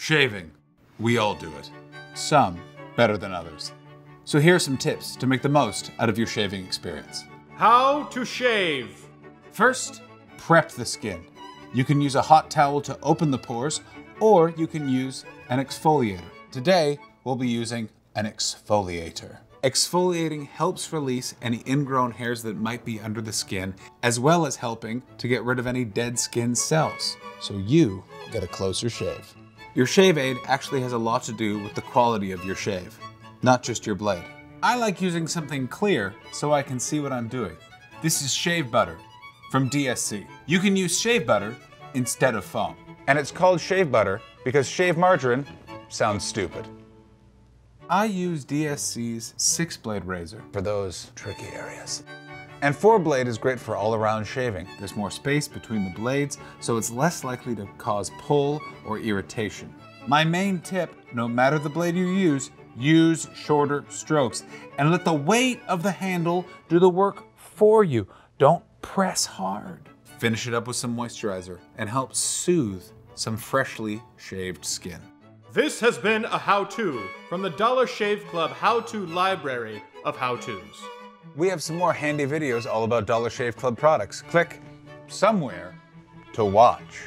Shaving. We all do it. Some better than others. So here are some tips to make the most out of your shaving experience. How to shave. First, prep the skin. You can use a hot towel to open the pores, or you can use an exfoliator. Today, we'll be using an exfoliator. Exfoliating helps release any ingrown hairs that might be under the skin, as well as helping to get rid of any dead skin cells, so you get a closer shave. Your shave aid actually has a lot to do with the quality of your shave, not just your blade. I like using something clear so I can see what I'm doing. This is shave butter from DSC. You can use shave butter instead of foam. And it's called shave butter because shave margarine sounds stupid. I use DSC's six blade razor for those tricky areas. And four blade is great for all around shaving. There's more space between the blades, so it's less likely to cause pull or irritation. My main tip, no matter the blade you use, use shorter strokes and let the weight of the handle do the work for you. Don't press hard. Finish it up with some moisturizer and help soothe some freshly shaved skin. This has been a how-to from the Dollar Shave Club how-to library of how-tos. We have some more handy videos all about Dollar Shave Club products. Click somewhere to watch.